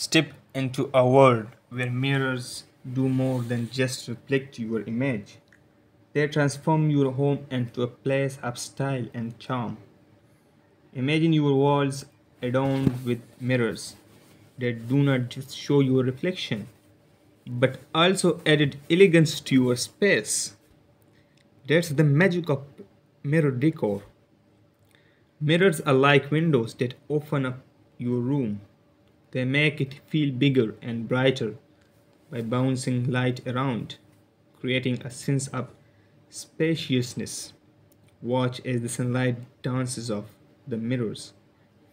Step into a world where mirrors do more than just reflect your image. They transform your home into a place of style and charm. Imagine your walls adorned with mirrors that do not just show your reflection, but also added elegance to your space. That's the magic of mirror decor. Mirrors are like windows that open up your room. They make it feel bigger and brighter by bouncing light around, creating a sense of spaciousness. Watch as the sunlight dances off the mirrors,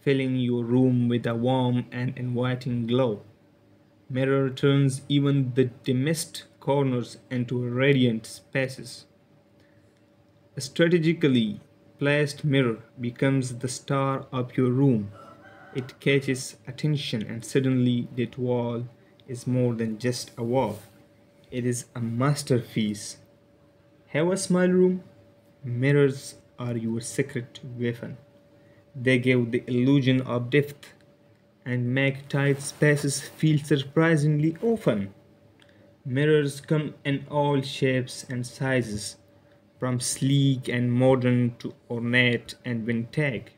filling your room with a warm and inviting glow. Mirror turns even the dimmest corners into radiant spaces. A strategically placed mirror becomes the star of your room. It catches attention, and suddenly that wall is more than just a wall. It is a masterpiece. Have a smile room? Mirrors are your secret weapon. They give the illusion of depth and make tight spaces feel surprisingly open. Mirrors come in all shapes and sizes from sleek and modern to ornate and vintage.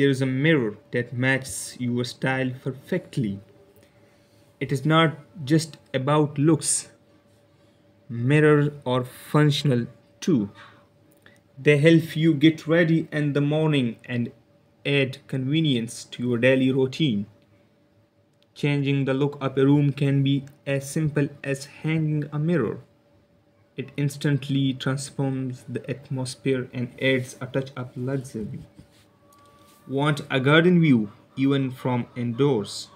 There is a mirror that matches your style perfectly. It is not just about looks. Mirrors are functional too. They help you get ready in the morning and add convenience to your daily routine. Changing the look of a room can be as simple as hanging a mirror. It instantly transforms the atmosphere and adds a touch of luxury. Want a garden view even from indoors?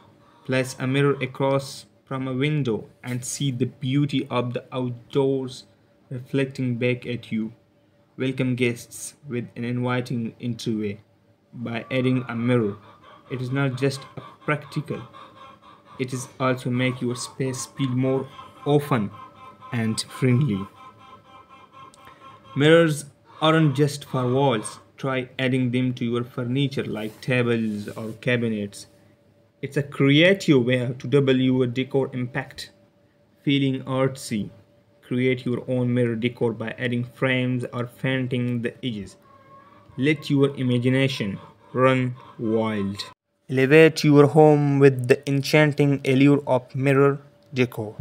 Place a mirror across from a window and see the beauty of the outdoors reflecting back at you. Welcome guests with an inviting entryway by adding a mirror. It is not just a practical, it is also make your space feel more open and friendly. Mirrors aren't just for walls. Try adding them to your furniture like tables or cabinets. It's a creative way to double your decor impact. Feeling artsy. Create your own mirror decor by adding frames or painting the edges. Let your imagination run wild. Elevate your home with the enchanting allure of mirror decor.